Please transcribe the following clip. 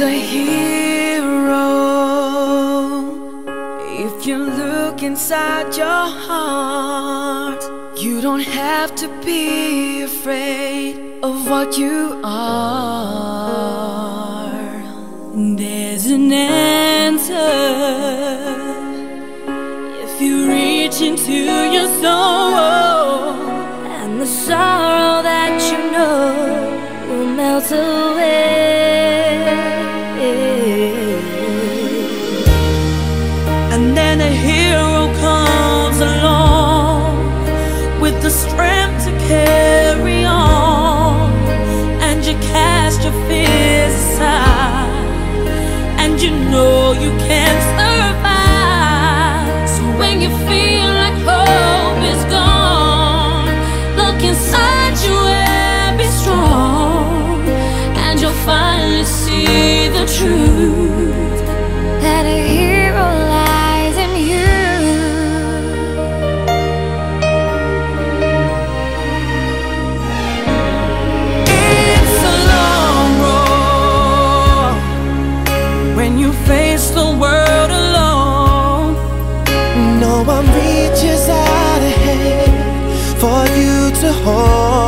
A hero if you look inside your heart. You don't have to be afraid of what you are. There's an answer if you reach into your soul, and the sorrow And then a hero comes along with the strength to carry on, and you cast your fears aside, and you know you can survive. So when you feel like hope is gone, look inside you and be strong, and you'll finally see the truth one reaches out a hand for you to hold.